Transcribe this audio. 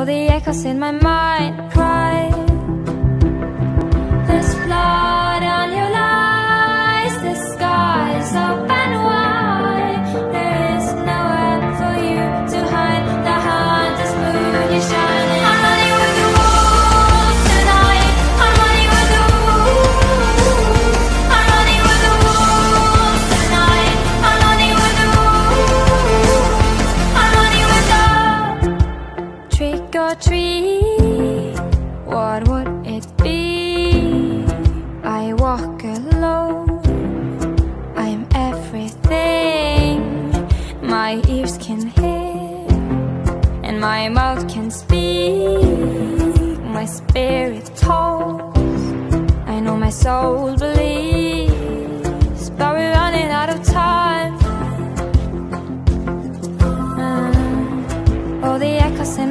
All the echoes in my mind cry. Or treat. What would it be? I walk alone. I'm everything my ears can hear and my mouth can speak. My spirit talks. I know my soul believes, but we're running out of time. Uh, all the echoes